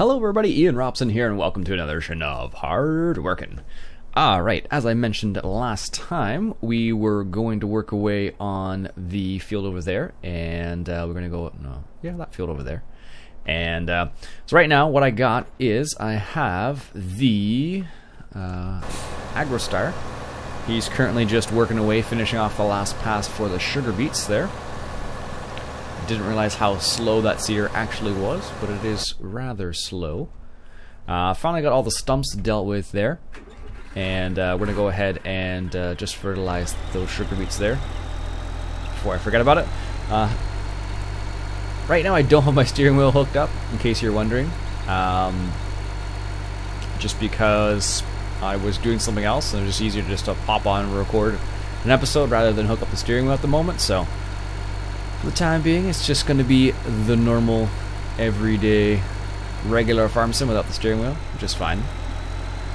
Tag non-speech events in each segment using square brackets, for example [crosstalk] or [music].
Hello everybody, Iain Robson here and welcome to another edition of Hard Working. Alright, as I mentioned last time, we were going to work away on the field over there, and uh, we're going to go, no, yeah, that field over there. And uh, so right now, what I got is I have the uh, Agrostar. He's currently just working away, finishing off the last pass for the sugar beets there. Didn't realize how slow that seeder actually was, but it is rather slow. Uh, finally got all the stumps dealt with there. And uh, we're going to go ahead and uh, just fertilize those sugar beets there. Before I forget about it. Uh, right now I don't have my steering wheel hooked up, in case you're wondering. Um, just because I was doing something else, and it was just easier to just pop on and record an episode rather than hook up the steering wheel at the moment. So, for the time being, it's just going to be the normal, everyday, regular farm sim without the steering wheel, which is fine.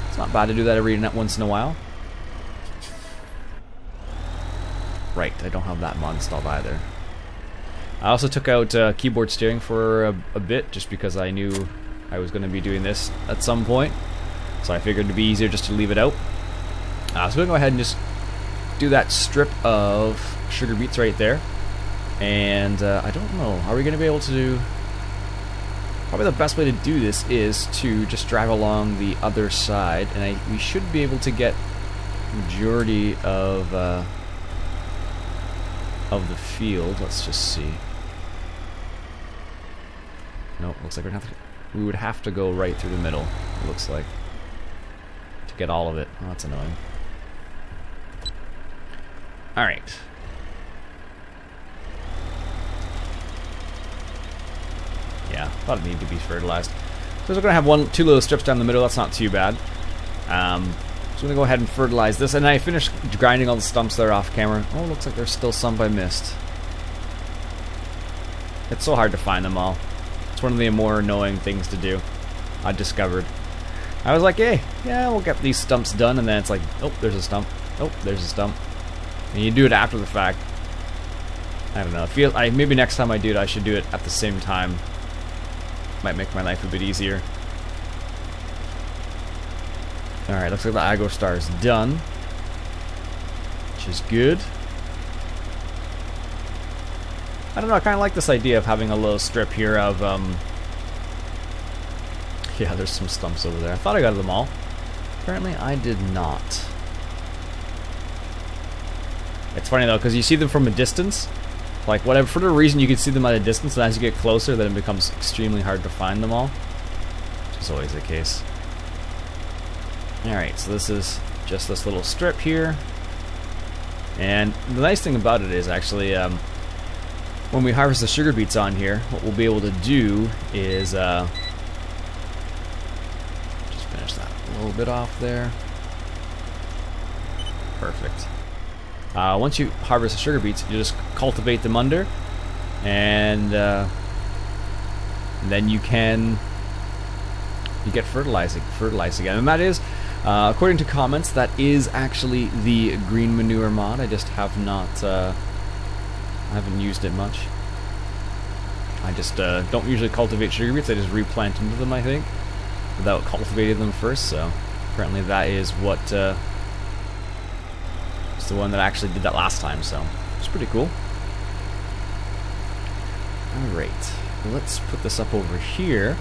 It's not bad to do that every once in a while. Right, I don't have that mod installed either. I also took out uh, keyboard steering for a, a bit, just because I knew I was going to be doing this at some point. So I figured it'd be easier just to leave it out. Uh, so we're going to go ahead and just do that strip of sugar beets right there. And uh, I don't know, are we going to be able to do... Probably the best way to do this is to just drive along the other side, and I, we should be able to get majority of uh, of the field. Let's just see. Nope, looks like we're gonna have to, we would have to go right through the middle. It looks like to get all of it. Oh, that's annoying. All right. Thought it needed to be fertilized. So we're gonna have one, two little strips down the middle. That's not too bad. Um, so I'm gonna go ahead and fertilize this, and I finished grinding all the stumps there off camera. Oh, looks like there's still some I missed. It's so hard to find them all. It's one of the more annoying things to do. I discovered. I was like, hey, yeah, we'll get these stumps done, and then it's like, oh, there's a stump. Oh, there's a stump. And you do it after the fact. I don't know. I feel I maybe next time I do it, I should do it at the same time. Might make my life a bit easier. Alright, looks like the Agrostar is done. Which is good. I don't know, I kind of like this idea of having a little strip here of, um... [laughs] Yeah, there's some stumps over there. I thought I got them all. Apparently I did not. It's funny though, because you see them from a distance. Like, whatever, for the reason you can see them at a distance, and as you get closer, then it becomes extremely hard to find them all. Which is always the case. Alright, so this is just this little strip here. And the nice thing about it is actually, um, when we harvest the sugar beets on here, what we'll be able to do is, uh, just finish that a little bit off there. Perfect. Uh, once you harvest the sugar beets, you just cultivate them under, and uh, then you can you get fertilizing, fertilized again, and that is uh, according to comments, that is actually the green manure mod. I just have not, uh, I haven't used it much. I just uh, don't usually cultivate sugar beets. I just replant into them, I think, without cultivating them first. So apparently that is what is the one that actually did that last time. So it's pretty cool. All right, let's put this up over here.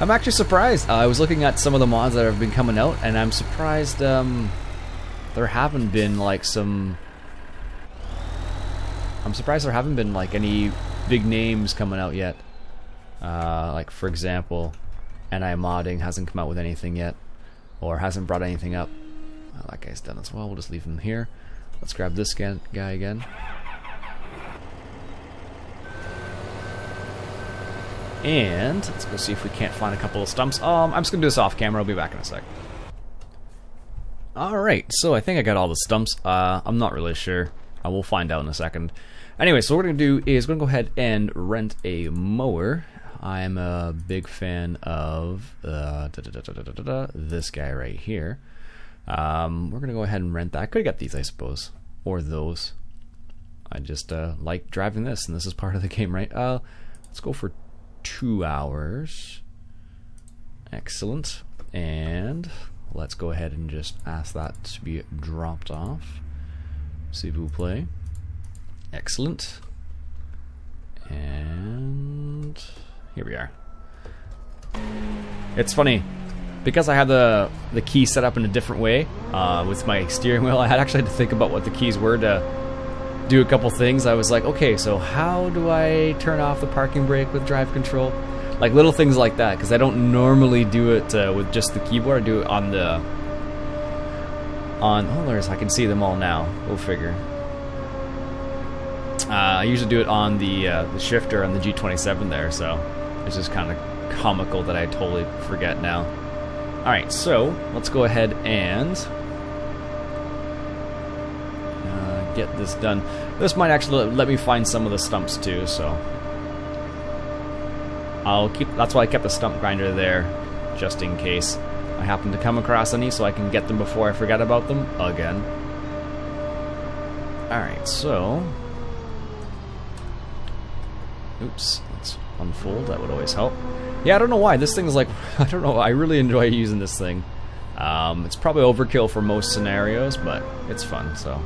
I'm actually surprised. Uh, I was looking at some of the mods that have been coming out, and I'm surprised um, there haven't been like some. I'm surprised there haven't been like any big names coming out yet. Uh, like for example, NI Modding hasn't come out with anything yet, or hasn't brought anything up. Uh, that guy's done as well. We'll just leave him here. Let's grab this guy again. And let's go see if we can't find a couple of stumps. Um, I'm just gonna do this off camera. I'll be back in a sec. Alright, so I think I got all the stumps. Uh, I'm not really sure. I will find out in a second. Anyway, so what we're gonna do is we're gonna go ahead and rent a mower. I'm a big fan of uh, da, da, da, this guy right here. Um, we're gonna go ahead and rent that. I could have got these, I suppose, or those. I just uh, like driving this, and this is part of the game, right? Uh, let's go for two hours. Excellent. And let's go ahead and just ask that to be dropped off. S'il vous play. Excellent. And here we are. It's funny because I had the the key set up in a different way uh, with my steering wheel. [laughs] I had actually had to think about what the keys were to do a couple things. I was like, okay, so how do I turn off the parking brake with drive control? Like little things like that, because I don't normally do it uh, with just the keyboard. I do it on the on. Oh, there's I can see them all now. We'll figure. Uh, I usually do it on the uh, the shifter on the G27 there, so it's just kind of comical that I totally forget now. All right, so let's go ahead and uh, get this done. This might actually let me find some of the stumps too, so I'll keep. That's why I kept the stump grinder there, just in case I happen to come across any, so I can get them before I forget about them again. All right, so Oops, let's unfold, that would always help. Yeah, I don't know why, this thing is like, [laughs] I don't know, I really enjoy using this thing. Um, it's probably overkill for most scenarios, but it's fun, so.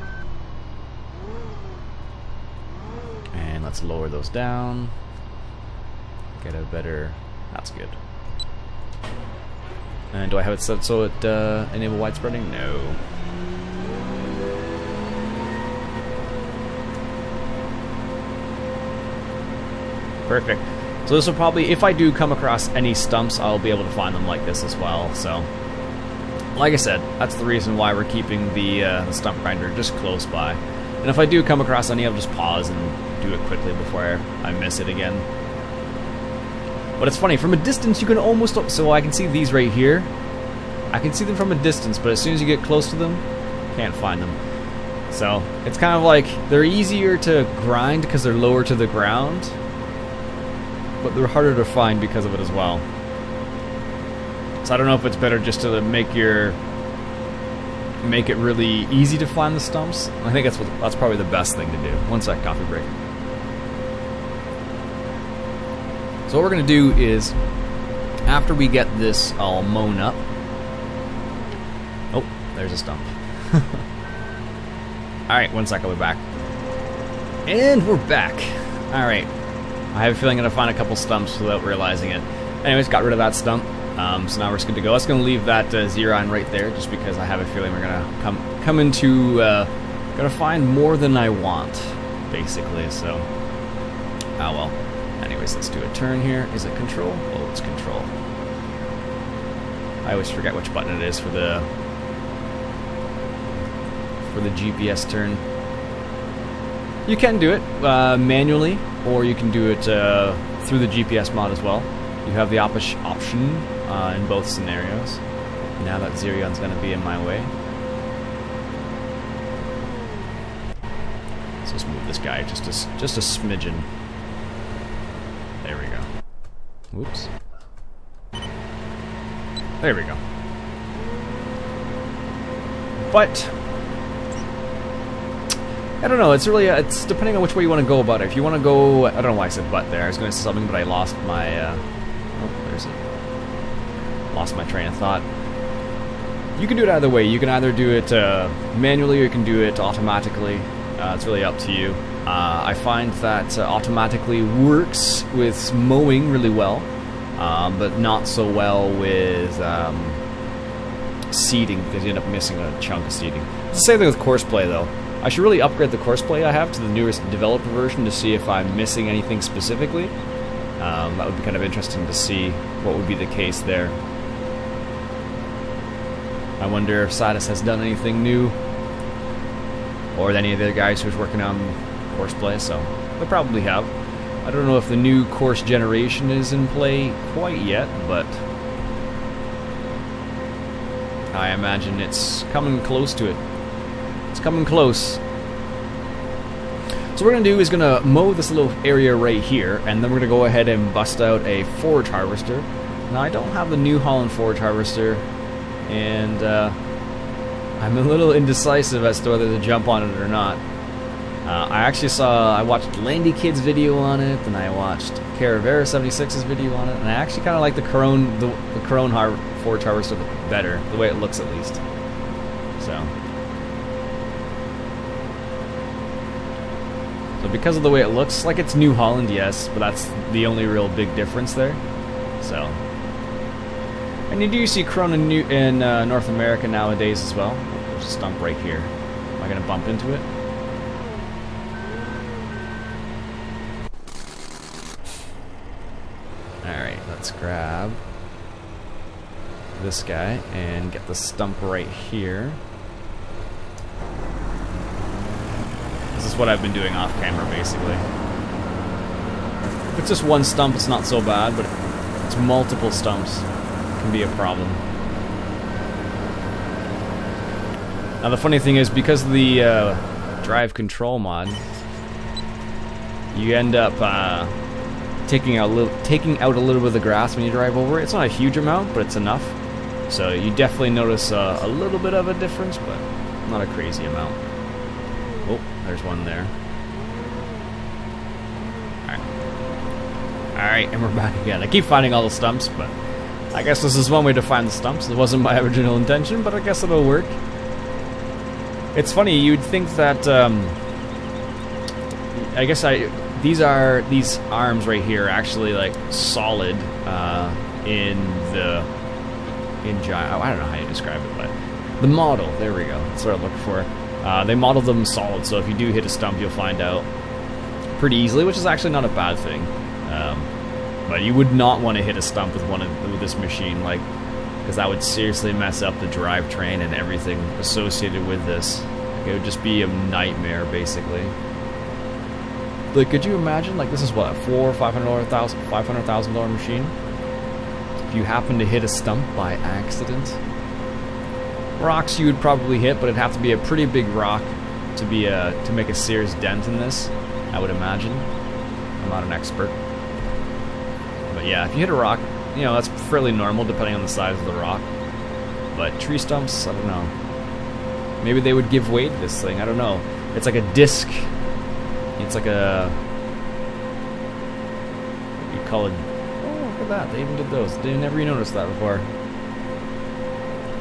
And let's lower those down. Get a better, that's good. And do I have it set so it uh, enable widespreading? No. Perfect. So this will probably, if I do come across any stumps, I'll be able to find them like this as well. So, like I said, that's the reason why we're keeping the, uh, the stump grinder just close by. And if I do come across any, I'll just pause and do it quickly before I miss it again. But it's funny, from a distance you can almost, so I can see these right here. I can see them from a distance, but as soon as you get close to them, can't find them. So, it's kind of like, they're easier to grind because they're lower to the ground, but they're harder to find because of it as well. So I don't know if it's better just to make your make it really easy to find the stumps. I think that's what, that's probably the best thing to do. One sec, coffee break. So what we're gonna do is after we get this all mown up. Oh, there's a stump. [laughs] Alright, one sec, I'll be back. And we're back. Alright, I have a feeling I'm going to find a couple stumps without realizing it. Anyways, got rid of that stump. Um, so now we're just good to go. Just going to leave that uh, Xerion right there just because I have a feeling we're going to come come into... Uh, going to find more than I want, basically, so... Oh well. Anyways, let's do a turn here. Is it control? Oh, it's control. I always forget which button it is for the... for the GPS turn. You can do it uh, manually, or you can do it uh, through the GPS mod as well. You have the op option uh, in both scenarios. Now that Xerion's going to be in my way. Let's move this guy just a, just a smidgen. There we go. Whoops. There we go. But I don't know. It's really uh, it's depending on which way you want to go about it. If you want to go, I don't know why I said butt there. I was going to say something, but I lost my. Uh, oh, there's it. Lost my train of thought. You can do it either way. You can either do it uh, manually or you can do it automatically. Uh, it's really up to you. Uh, I find that uh, automatically works with mowing really well, um, but not so well with um, seeding because you end up missing a chunk of seeding. It's the same thing with courseplay though. I should really upgrade the courseplay I have to the newest developer version to see if I'm missing anything specifically. Um, that would be kind of interesting to see what would be the case there. I wonder if Sidus has done anything new, or any of the other guys who's working on courseplay, so they probably have. I don't know if the new course generation is in play quite yet, but I imagine it's coming close to it. It's coming close. So what we're going to do is going to mow this little area right here, and then we're going to go ahead and bust out a forage harvester. Now, I don't have the New Holland forage harvester, and uh, I'm a little indecisive as to whether to jump on it or not. Uh, I actually saw, I watched Landy Kid's video on it, and I watched Caravera 76's video on it, and I actually kind of like the Krone, the, the Krone Har Forge Harvester better, the way it looks at least. So. Because of the way it looks, like it's New Holland, yes, but that's the only real big difference there. So. And you do see Krone in, New, in uh, North America nowadays as well. There's a stump right here. Am I to bump into it? Alright, let's grab this guy and get the stump right here. This is what I've been doing off camera, basically. If it's just one stump, it's not so bad, but it's multiple stumps, it can be a problem. Now the funny thing is, because of the uh, drive control mod, you end up uh, taking out a little, taking out a little bit of the grass when you drive over it. It's not a huge amount, but it's enough. So you definitely notice uh, a little bit of a difference, but not a crazy amount. Oh, there's one there. Alright. And we're back again. I keep finding all the stumps, but I guess this is one way to find the stumps. It wasn't my original intention, but I guess it'll work. It's funny, you'd think that, um, I guess I, these are, these arms right here are actually like solid, uh, in the, in giant, I don't know how you describe it, but the model, there we go, that's what I'm looking for. Uh, they model them solid, so if you do hit a stump, you'll find out pretty easily, which is actually not a bad thing. Um, but you would not want to hit a stump with one of, with this machine, like, because that would seriously mess up the drivetrain and everything associated with this. It would just be a nightmare, basically. Like, could you imagine? Like, this is what four, five hundred dollar thousand, five hundred thousand dollar machine. If you happen to hit a stump by accident, rocks you would probably hit, but it'd have to be a pretty big rock to be a to make a serious dent in this. I would imagine. I'm not an expert, but yeah, if you hit a rock, you know that's fairly normal depending on the size of the rock. But tree stumps, I don't know. Maybe they would give weight to this thing. I don't know. It's like a disc. It's like a. You call it. Oh, look at that! They even did those. Didn't never even noticed that before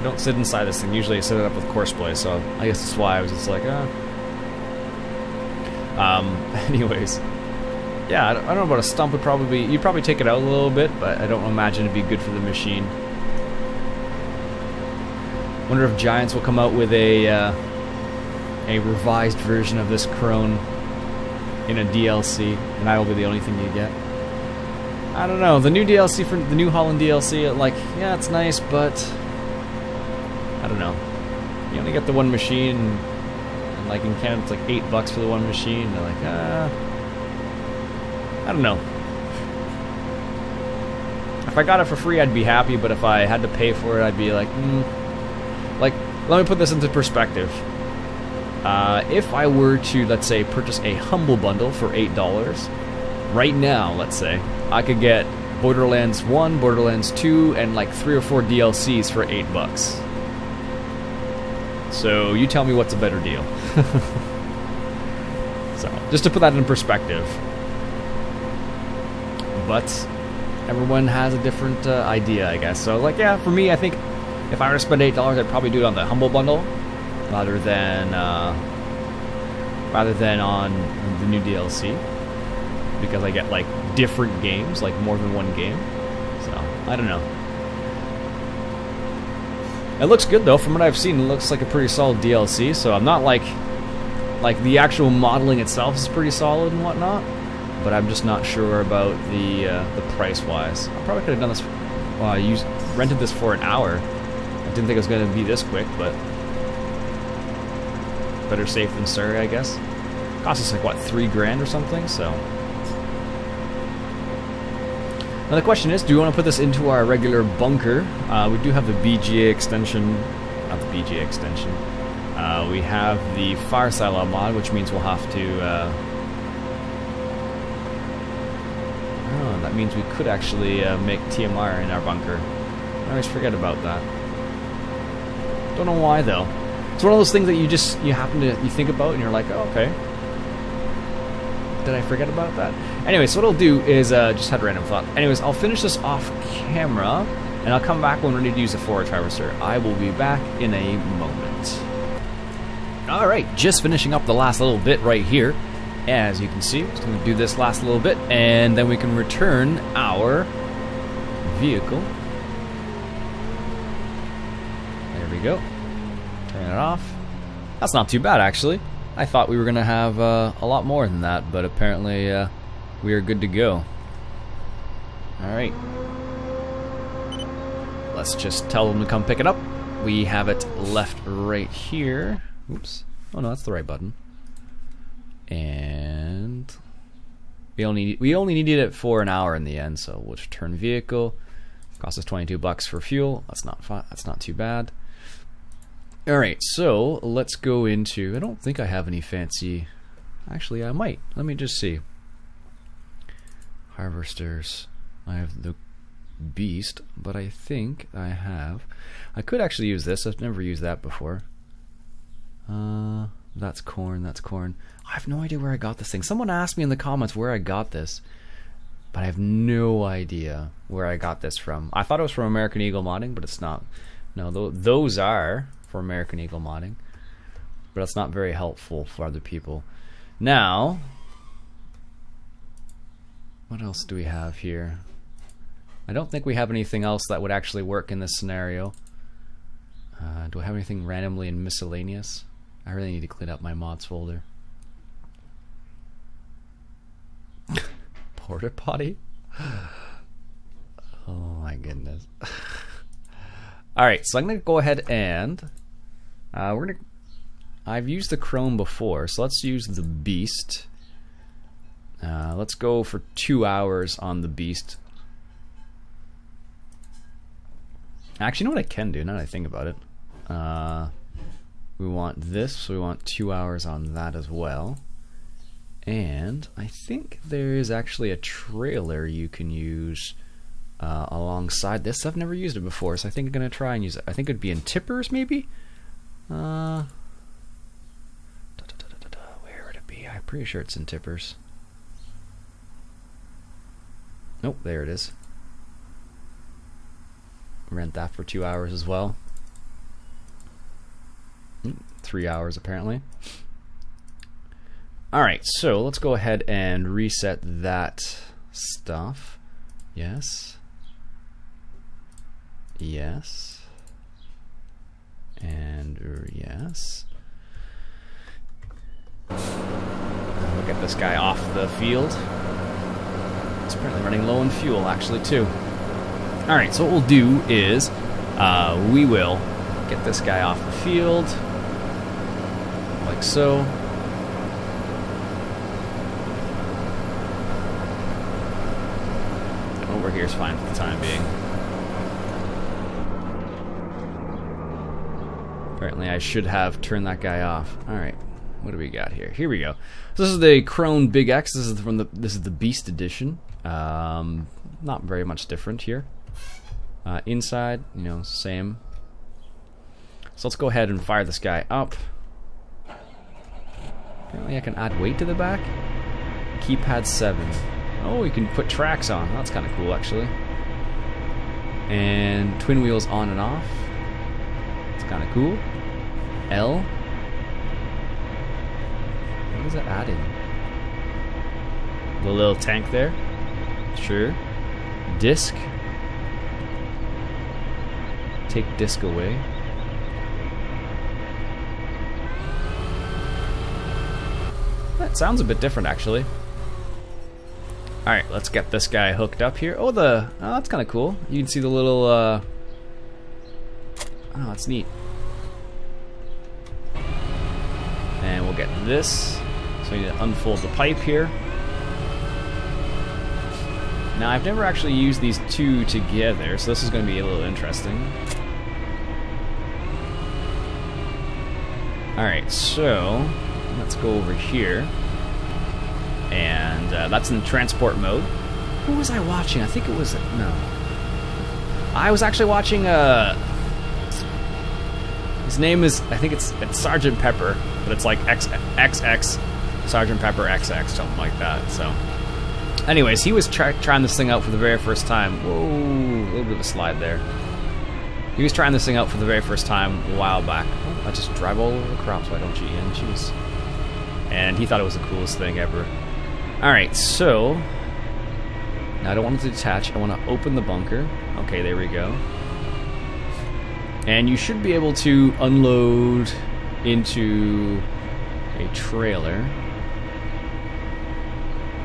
don't sit inside this thing. Usually I set it up with course play, so I guess that's why I was just like, ah. Um, [laughs] anyways. Yeah, I don't, know about a stump would probably be, you'd probably take it out a little bit, but I don't imagine it'd be good for the machine. Wonder if Giants will come out with a, uh, a revised version of this Krone in a DLC, and I will be the only thing you get. I don't know, the new DLC for the New Holland DLC, like, yeah, it's nice, but I don't know. You only get the one machine, and like in Canada, it's like eight bucks for the one machine. They're like, ah, I don't know. If I got it for free, I'd be happy, but if I had to pay for it, I'd be like, hmm. Like, let me put this into perspective. Uh, if I were to, let's say, purchase a Humble Bundle for $8, right now, let's say, I could get Borderlands 1, Borderlands 2, and like three or four DLCs for 8 bucks. So you tell me what's a better deal. [laughs] so, just to put that in perspective. But everyone has a different uh, idea, I guess. So, like, yeah, for me, I think if I were to spend eight dollars, I'd probably do it on the humble bundle rather than uh, rather than on the new DLC because I get like different games, like more than one game. So I don't know. It looks good though. From what I've seen, it looks like a pretty solid DLC. So I'm not like like the actual modeling itself is pretty solid and whatnot, but I'm just not sure about the uh, the price wise. I probably could have done this. I used rented this for an hour. I didn't think it was going to be this quick, but better safe than sorry, I guess. Cost us like what three grand or something. So now the question is, do we want to put this into our regular bunker? Uh, we do have the BGA extension, not the BGA extension. Uh, we have the fire silo mod, which means we'll have to. Uh, oh, that means we could actually uh, make TMR in our bunker. I always forget about that. Don't know why though. It's one of those things that you just you happen to you think about and you're like, oh, okay. Did I forget about that? Anyway, so what I'll do is uh, just had a random thought. Anyways, I'll finish this off camera, and I'll come back when ready to use the forage harvester. I will be back in a moment. All right, just finishing up the last little bit right here. As you can see, just going to do this last little bit, and then we can return our vehicle. There we go. Turn it off. That's not too bad, actually. I thought we were going to have uh, a lot more than that, but apparently uh, we are good to go. Alright. Let's just tell them to come pick it up. We have it left right here. Oops. Oh no, that's the right button. And we only we only needed it for an hour in the end, so we'll return vehicle. Cost us 22 bucks for fuel. That's not that's not too bad. All right, so let's go into. I don't think I have any fancy. Actually, I might. Let me just see. Harvesters. I have the beast, but I think I have. I could actually use this. I've never used that before. Uh, that's corn. That's corn. I have no idea where I got this thing. Someone asked me in the comments where I got this, but I have no idea where I got this from. I thought it was from American Eagle Modding, but it's not. No, th those are for American Eagle modding. But that's not very helpful for other people. Now, what else do we have here? I don't think we have anything else that would actually work in this scenario. Uh, do I have anything randomly in miscellaneous? I really need to clean up my mods folder. Porter potty? Oh my goodness. [laughs] Alright, so I'm going to go ahead and uh, we're gonna. I've used the Krone before, so let's use the Beast. Uh, let's go for two hours on the Beast. Actually, you know what I can do now that I think about it? Uh, we want this, so we want two hours on that as well. And I think there is actually a trailer you can use uh, alongside this. I've never used it before, so I think I'm going to try and use it. I think it'd be in tippers, maybe? Uh, da, da, da, where would it be? I'm pretty sure it's in Tippers. Nope, there it is. Rent that for two hours as well. Hmm, three hours apparently. Alright, so let's go ahead and reset that stuff. Yes. Yes. And er, yes. We'll get this guy off the field. It's apparently running low on fuel, actually, too. Alright, so what we'll do is uh, we will get this guy off the field, like so. Over here is fine for the time being. Apparently I should have turned that guy off. Alright, what do we got here? Here we go. So this is the Krone Big X. This is from the this is the Beast Edition. Um, not very much different here. Uh, inside, you know, same. So let's go ahead and fire this guy up. Apparently I can add weight to the back. Keypad 7. Oh, you can put tracks on. That's kind of cool, actually. And twin wheels on and off. It's kind of cool. L. What is that adding? The little tank there. Sure. Disc. Take disc away. That sounds a bit different, actually. Alright, let's get this guy hooked up here. Oh, the... Oh, that's kind of cool. You can see the little, uh... Oh, that's neat. And we'll get this. So we need to unfold the pipe here. Now, I've never actually used these two together, so this is going to be a little interesting. Alright, so let's go over here. And uh, that's in transport mode. Who was I watching? I think it was... No. I was actually watching... Uh, his name is... I think it's, it's Sergeant Pepper, but it's like X, XX Sergeant Pepper XX, something like that. So, anyways, he was try trying this thing out for the very first time. Whoa, a little bit of a slide there. He was trying this thing out for the very first time a while back. I just drive all over the crops, why don't you, Iain? Jeez. And he thought it was the coolest thing ever. Alright, so... Now I don't want it to detach, I want to open the bunker. Okay, there we go. And you should be able to unload into a trailer. [laughs]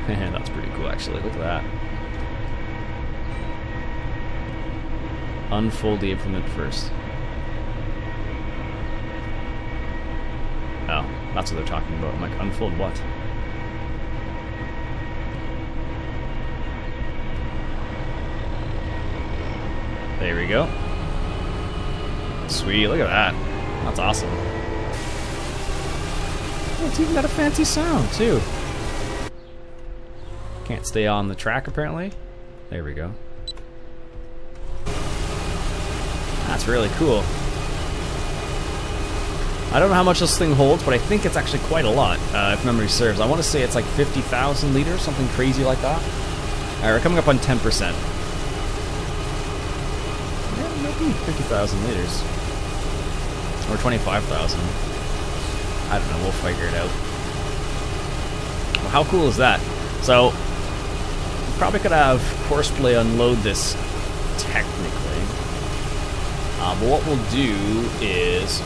That's pretty cool, actually. Look at that. Unfold the implement first. Oh, that's what they're talking about. I'm like, unfold what? There we go. Sweet, look at that. That's awesome. Oh, it's even got a fancy sound, too. Can't stay on the track, apparently. There we go. That's really cool. I don't know how much this thing holds, but I think it's actually quite a lot, uh, if memory serves. I want to say it's like 50,000 liters, something crazy like that. Alright, we're coming up on 10%. Yeah, maybe 50,000 liters. Or 25,000. I don't know, we'll figure it out. Well, how cool is that? So, probably could have Courseplay unload this technically. Uh, but what we'll do is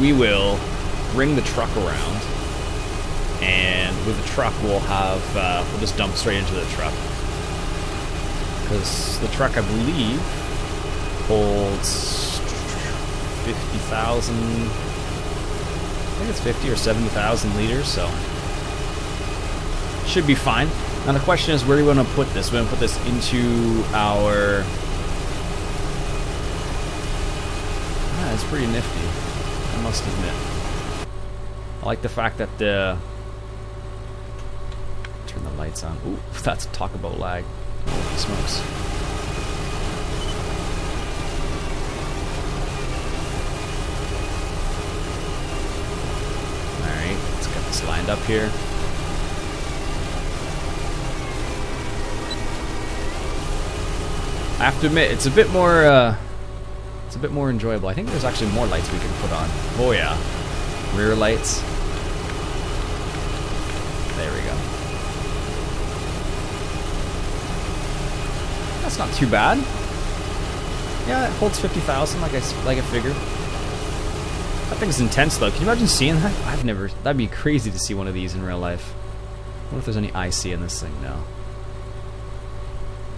we will bring the truck around, and with the truck we'll have uh, we'll just dump straight into the truck because the truck I believe holds fifty thousand. I think it's fifty or seventy thousand liters, so should be fine. Now the question is, where do we want to put this? We want to put this into our ah, it's pretty nifty, I must admit. I like the fact that the... Turn the lights on. Ooh, [laughs] that's talk about lag. Holy smokes. Alright, let's get this up here. I have to admit, it's a bit more, uh, it's a bit more enjoyable. I think there's actually more lights we can put on. Oh yeah. Rear lights. There we go. That's not too bad. Yeah, it holds 50,000 like I, like I figured. That thing's intense though. Can you imagine seeing that? I've never... That'd be crazy to see one of these in real life. What if there's any IC in this thing now?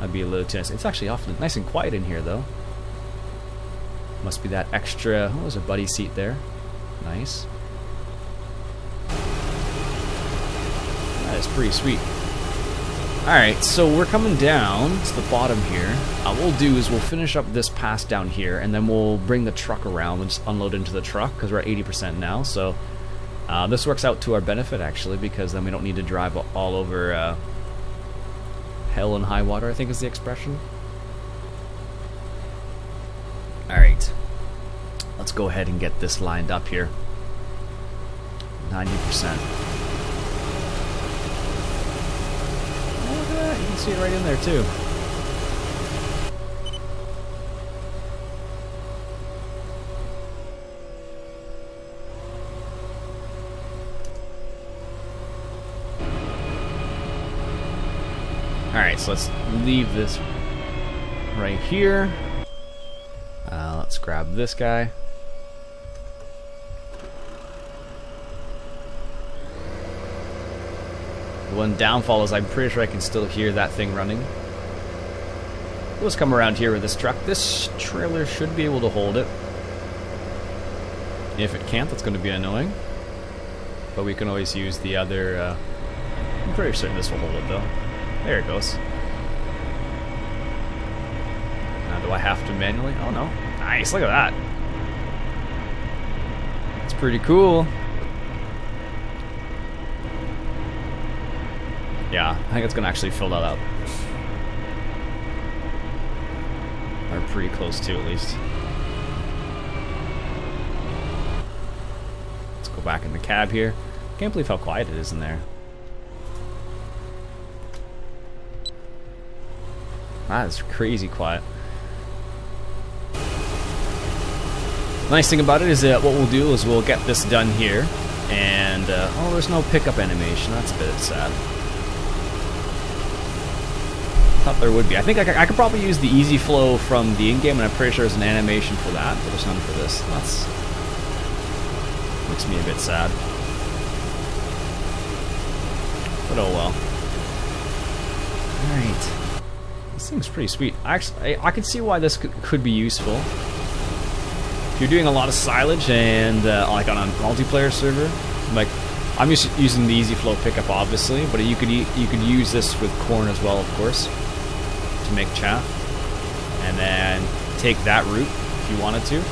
That'd be a little too. It's actually awfully nice and quiet in here though. Must be that extra, oh, there's a buddy seat there. Nice. That is pretty sweet. Alright, so we're coming down to the bottom here. Uh, what we'll do is we'll finish up this pass down here, and then we'll bring the truck around and just unload into the truck, because we're at 80% now, so... Uh, this works out to our benefit, actually, because then we don't need to drive all over uh, hell and high water, I think is the expression. Alright. Let's go ahead and get this lined up here. 90%. Oh, look at that. You can see it right in there, too. Alright, so let's leave this right here. Uh, let's grab this guy. The one downfall is I'm pretty sure I can still hear that thing running. Let's come around here with this truck. This trailer should be able to hold it. If it can't, that's going to be annoying. But we can always use the other... Uh, I'm pretty certain this will hold it, though. There it goes. Now, do I have to manually? Oh, no. Nice, look at that. It's pretty cool. Yeah, I think it's going to actually fill that up. Or pretty close to, at least. Let's go back in the cab here. Can't believe how quiet it is in there. That is crazy quiet. Nice thing about it is that what we'll do is we'll get this done here, and uh, oh, there's no pickup animation. That's a bit sad. Thought there would be. I think I, I could probably use the easy flow from the in-game, and I'm pretty sure there's an animation for that, but there's none for this. That's makes me a bit sad. But oh well. Alright. This thing's pretty sweet. Actually, I, I can see why this could, could be useful. If you're doing a lot of silage and uh, like on a multiplayer server, like I'm just using the easy flow pickup obviously, but you could you could use this with corn as well, of course, to make chaff, and then take that route if you wanted to.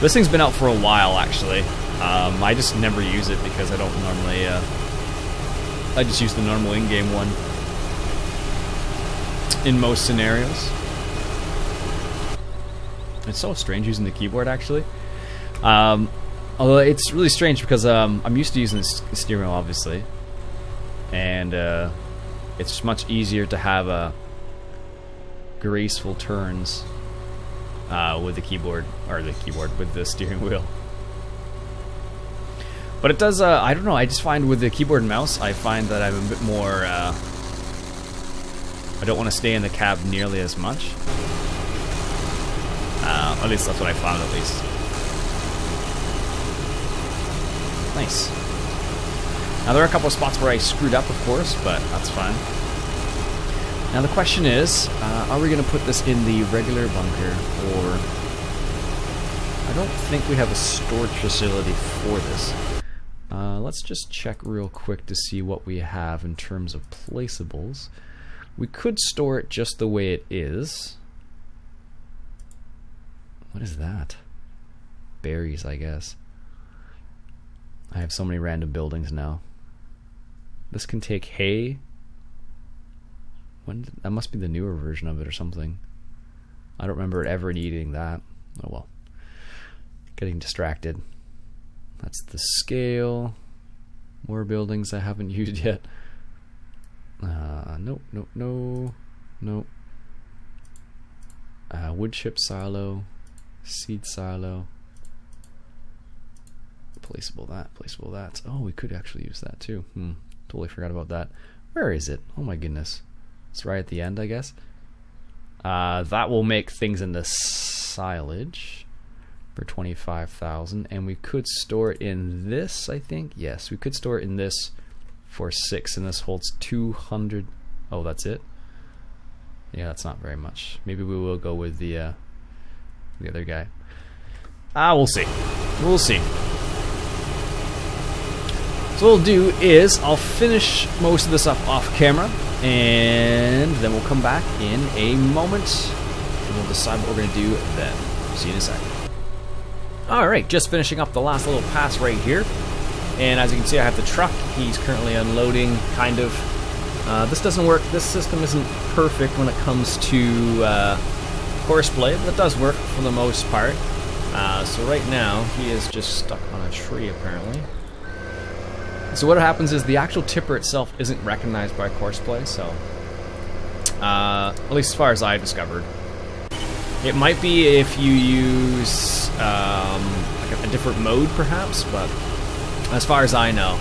This thing's been out for a while actually. Um, I just never use it because I don't normally. Uh, I just use the normal in-game one in most scenarios. It's so strange using the keyboard, actually. Um, although it's really strange because um, I'm used to using the steering wheel, obviously. And uh, it's much easier to have uh, graceful turns uh, with the keyboard, or the keyboard, with the steering wheel. But it does, uh, I don't know, I just find with the keyboard and mouse, I find that I'm a bit more, uh, I don't want to stay in the cab nearly as much. Uh, at least that's what I found, at least. Nice. Now, there are a couple of spots where I screwed up, of course, but that's fine. Now, the question is, uh, are we going to put this in the regular bunker, or... I don't think we have a storage facility for this. Uh, let's just check real quick to see what we have in terms of placeables. We could store it just the way it is. What is that? Berries, I guess. I have so many random buildings now. This can take hay. When did, that must be the newer version of it or something. I don't remember ever needing that. Oh well. Getting distracted. That's the scale. More buildings I haven't [laughs] used yet. Uh, nope, nope, no, nope. Uh, wood chip silo. Seed silo. Placeable that, placeable that. Oh, we could actually use that too. Hmm, totally forgot about that. Where is it? Oh my goodness. It's right at the end, I guess. Uh, that will make things in the silage for 25,000 and we could store it in this, I think. Yes, we could store it in this for 6 and this holds 200. Oh, that's it. Yeah, that's not very much. Maybe we will go with the uh, the other guy. Ah, we'll see. We'll see. So what we'll do is I'll finish most of this up off camera, and then we'll come back in a moment, and we'll decide what we're going to do then. See you in a second. Alright, just finishing up the last little pass right here. And as you can see, I have the truck. He's currently unloading, kind of. Uh, this doesn't work. This system isn't perfect when it comes to uh, courseplay, but it does work for the most part. Uh, so right now, he is just stuck on a tree, apparently. So what happens is the actual tipper itself isn't recognized by Courseplay, so... Uh, at least as far as I discovered. It might be if you use um, like a, a, different mode, perhaps, but as far as I know,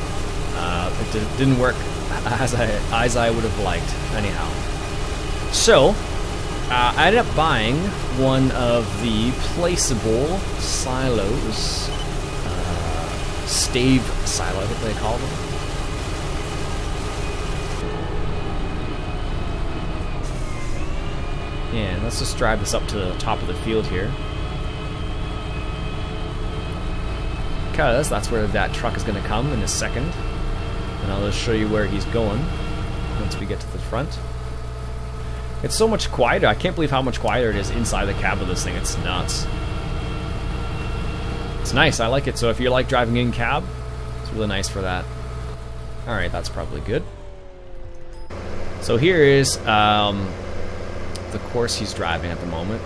uh, it didn't work [laughs] as I, as I would have liked, anyhow. So, uh, I ended up buying one of the placeable silos. Stave silo, I think they call them. Yeah, let's just drive this up to the top of the field here. Because that's where that truck is going to come in a second. And I'll just show you where he's going once we get to the front. It's so much quieter. I can't believe how much quieter it is inside the cab of this thing. It's nuts. It's nice. I like it. So if you like driving in cab, it's really nice for that. Alright, that's probably good. So here is um, the course he's driving at the moment.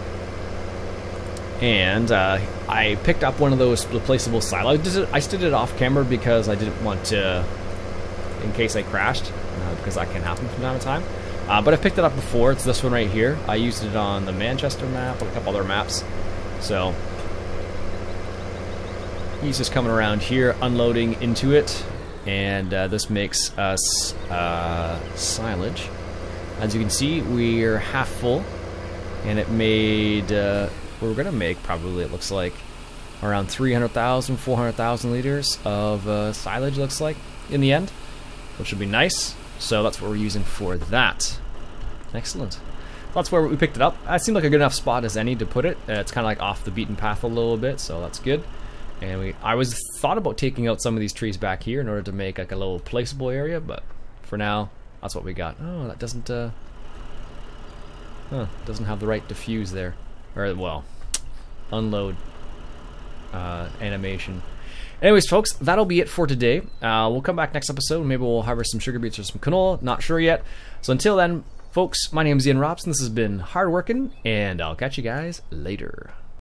and uh, I picked up one of those replaceable silos. I did it, I did it off camera because I didn't want to, in case I crashed, uh, because that can happen from time to time. Uh, but I've picked it up before. It's this one right here. I used it on the Manchester map a couple other maps. So he's just coming around here, unloading into it, and uh, this makes us uh, silage. As you can see, we're half full, and it made uh, we're gonna make probably it looks like around 300,000, 400,000 liters of uh, silage. Looks like in the end, which would be nice. So that's what we're using for that. Excellent. That's where we picked it up. That seemed like a good enough spot as any to put it. Uh, it's kind of like off the beaten path a little bit, so that's good. And we, I was thought about taking out some of these trees back here in order to make like a little placeable area, but for now, that's what we got. Oh, that doesn't, uh, huh, doesn't have the right diffuse there. Or, well, unload uh, animation. Anyways, folks, that'll be it for today. Uh, we'll come back next episode. Maybe we'll harvest some sugar beets or some canola. Not sure yet. So until then, folks, my name is Iain Robson. This has been Hard Working, and I'll catch you guys later.